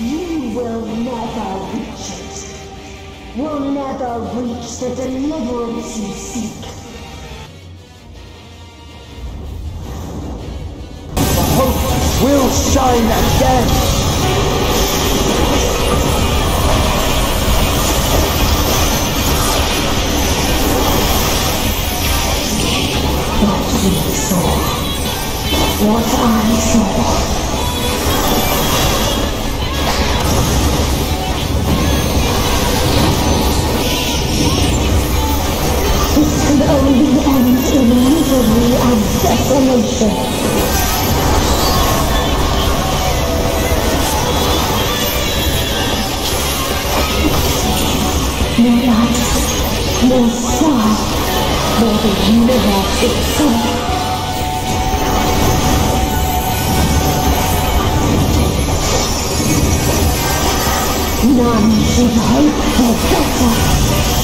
will never reach it. Will never reach the deliverance you seek. The Hope will shine again. What we saw. What I saw. No light, no star, nor the universe itself. None should hope for better.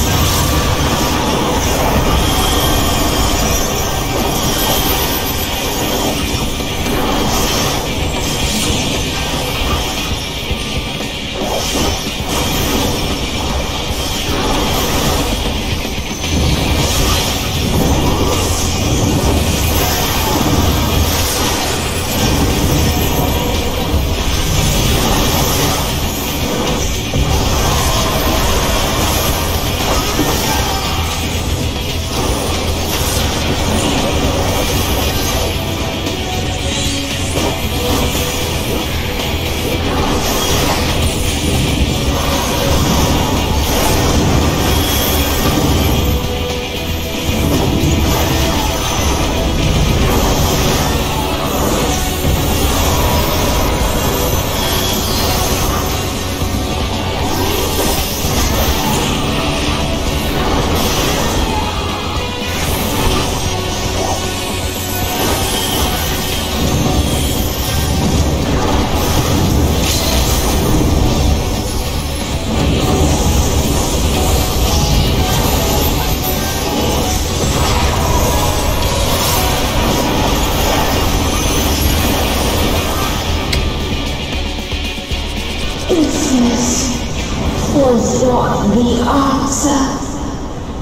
Issues was not the answer.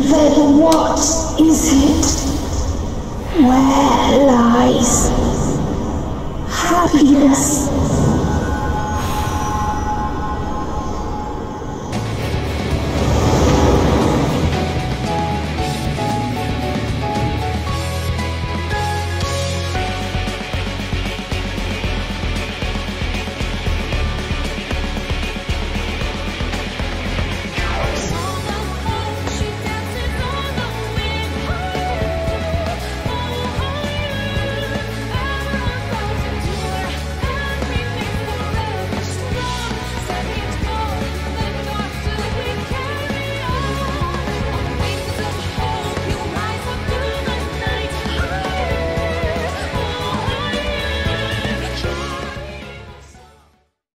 Then what is it? Where lies happiness?